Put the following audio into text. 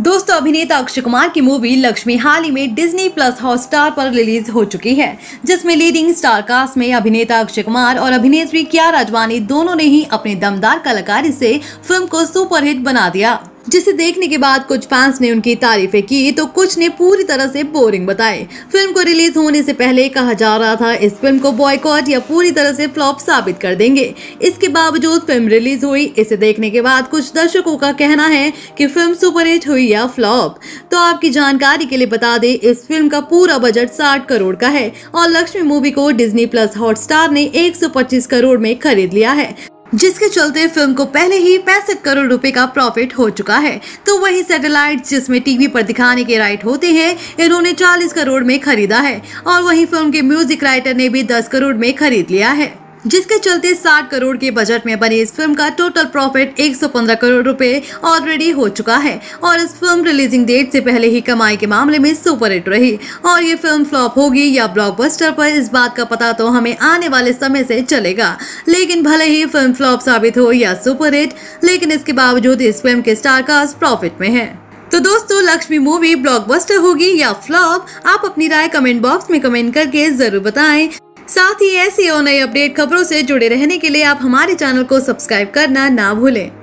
दोस्तों, अभिनेता अक्षय कुमार की मूवी लक्ष्मी हाल ही में डिज्नी प्लस हॉटस्टार पर रिलीज़ हो चुकी है, जिसमें लीडिंग स्टार कास्ट में अभिनेता अक्षय कुमार और अभिनेत्री क्या राजवानी दोनों ने ही अपने दमदार कलाकारी से फ़िल्म को सुपरहिट बना दिया। जिसे देखने के बाद कुछ फैंस ने उनकी तारीफें की तो कुछ ने पूरी तरह से बोरिंग बताए। फ़िल्म को रिलीज़ होने से पहले कहा जा रहा था, इस फ़िल्म को बॉयकॉट या पूरी तरह से फ्लॉप साबित कर देंगे। इसके बावजूद फ़िल्म रिलीज़ हुई, इसे देखने के बाद कुछ दर्शकों का कहना है कि फ़िल्म सुपरहिट हुई या फ्लॉप तो आपकी जानकारी के लिए बता दें, इस फ़िल्म का पूरा बजट साठ करोड़ का है, और लक्ष्मी मूवी को डिज्नी प्लस हॉटस्टार ने एक सौ पच्चीस करोड़ में खरीद लिया है। जिसके चलते फ़िल्म को पहले ही पैंसठ करोड़ रुपए का प्रॉफिट हो चुका है। तो वही सैटेलाइट जिसमें टीवी पर दिखाने के राइट होते हैं, इन्होंने 40 करोड़ में खरीदा है। और वही फ़िल्म के म्यूज़िक राइटर ने भी 10 करोड़ में खरीद लिया है। जिसके चलते 60 करोड़ के बजट में बनी इस फ़िल्म का टोटल प्रॉफिट 115 करोड़ रुपए ऑलरेडी हो चुका है। और इस फ़िल्म रिलीजिंग डेट से पहले ही कमाई के मामले में सुपर हिट रही। और ये फ़िल्म फ्लॉप होगी या ब्लॉकबस्टर पर, इस बात का पता तो हमें आने वाले समय से चलेगा। लेकिन भले ही फ़िल्म फ्लॉप साबित हो या सुपर हिट लेकिन इसके बावजूद इस फ़िल्म के स्टार कास्ट प्रॉफिट में है। तो दोस्तों, लक्ष्मी मूवी ब्लॉकबस्टर होगी या फ्लॉप आप अपनी राय कमेंट बॉक्स में कमेंट करके ज़रूर बताएँ। साथ ही ऐसी और नई अपडेट खबरों से जुड़े रहने के लिए आप हमारे चैनल को सब्सक्राइब करना ना भूलें।